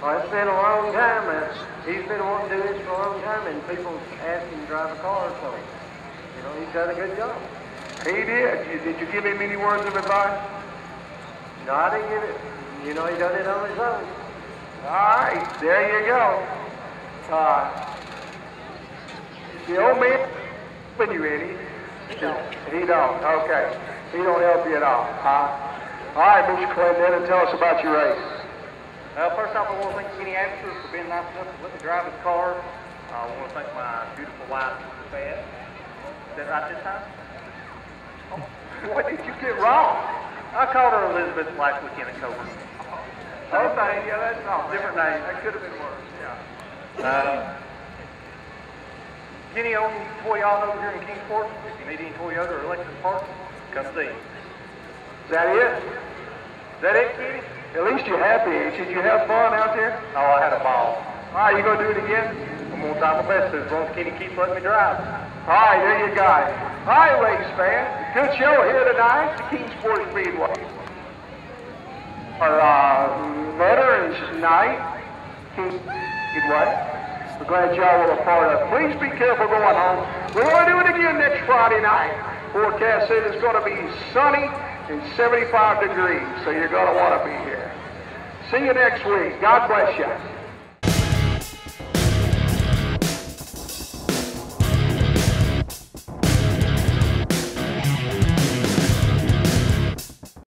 Well, it's been a long time. He's been wanting to do this for a long time, and people ask him to drive a car, so, you know, he's done a good job. He did. You, did you give him any words of advice? No, I didn't give it. You know, he done it on his own. All right, there you go. Uh, the old man, when you any? He don't. He don't. Okay. He don't help you at all. Huh? All right, Mr. Clinton, tell us about your race. Uh, first off, I want to thank Kenny Adams for being nice enough to let me drive his car. Uh, I want to thank my beautiful wife. Bass. Is that right this time? What did you get wrong? I called her Elizabeth Black Lieutenant Coburn. Okay, yeah, that's all. Different name. That could have been worse. Yeah. Uh, Kenny owns Toyota over here in Kingsport. If you need any Toyota or Lexus parts, come see. Is that it? Is that it, Kenny? At least you're happy. Did you have fun out there? Oh, I had a ball. All right, you gonna do it again? I'm gonna try my best as long as Kenny keeps letting me drive. All right, there you go. All right, race fans. Good show here tonight at the Kingsport Speedway. Our uh, Veterans Night, King Speedway. We're glad y'all were a part of. Please be careful going home. We're going to do it again next Friday night. Forecast said it's going to be sunny and 75 degrees, so you're going to want to be here. See you next week. God bless you.